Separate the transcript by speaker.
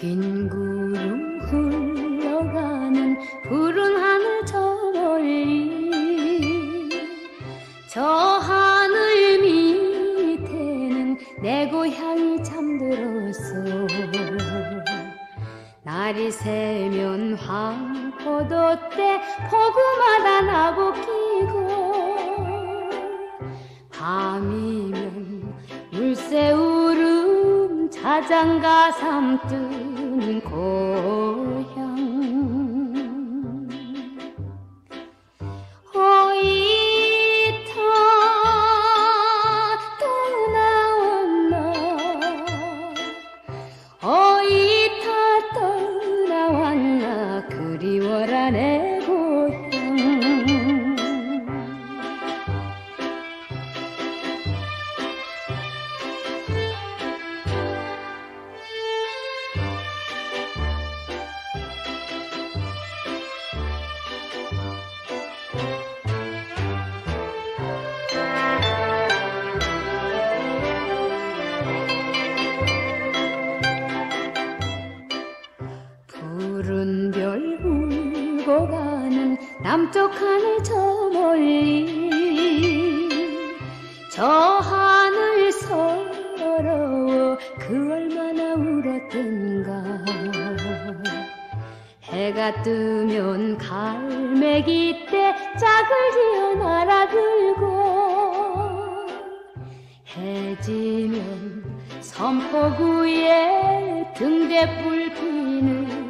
Speaker 1: 흰 구름 흘러가는 푸른 하늘 저 멀리 저 하늘 밑에는 내 고향이 잠들었어 날이 새면 황포도 때 포구마다 나부끼고 밤이면 물새 울음 자장가 삼뜻 푸른 별 울고 가는 남쪽 하늘 저 멀리 저 하늘 서러워 그 얼마나 울었던가. 해가 뜨면 갈매기 때 짝을 지어 날아들고 해지면 섬포구에 등대불 피는